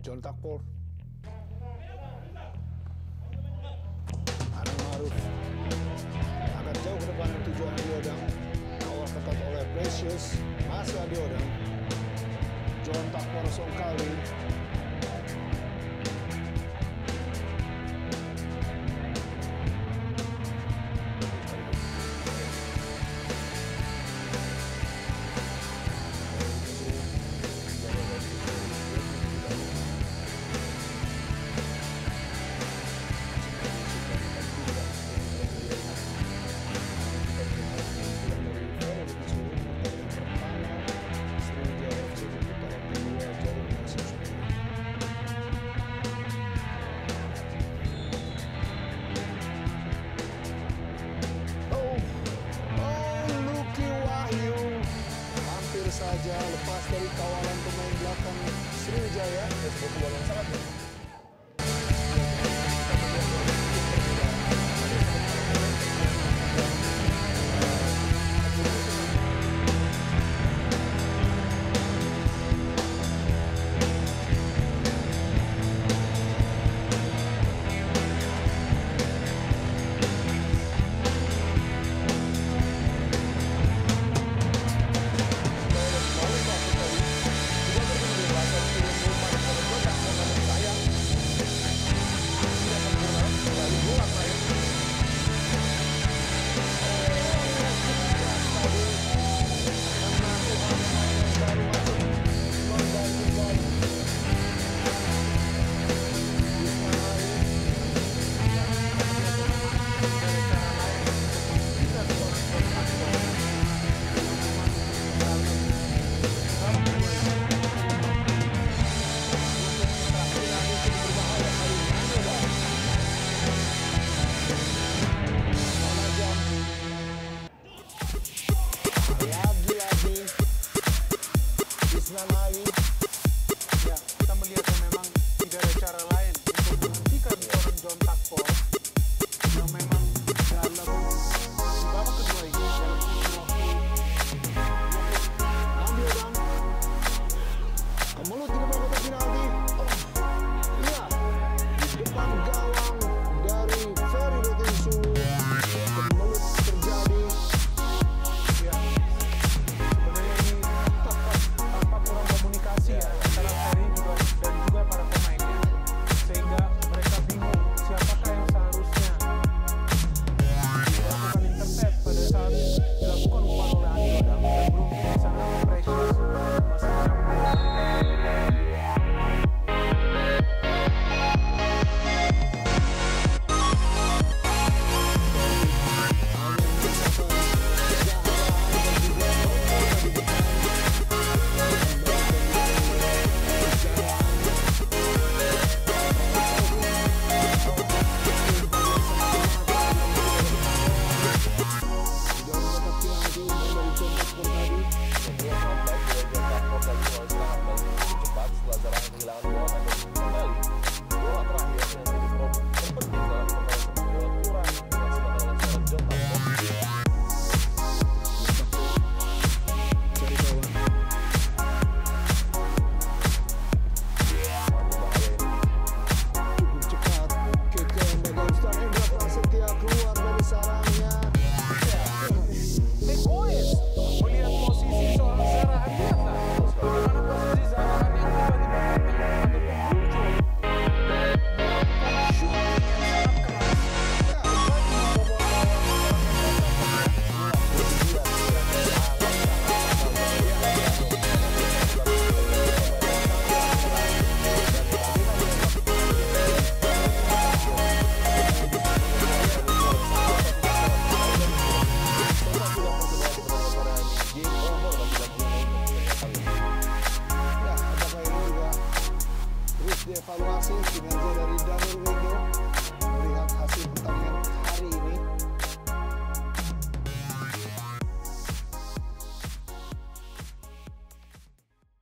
John জলদাকপুর Anang Maruf. Agak jauh ke depan tujuan Diodang. Awal ketat oleh Precious masih Diodang. John Takpor Songkali. 먹고 먹는 사람들. jalan lain ya kita melihat memang tidak ada cara lain untuk menghentikan orang John Takpol yang memang falou assim, se vencer ele dá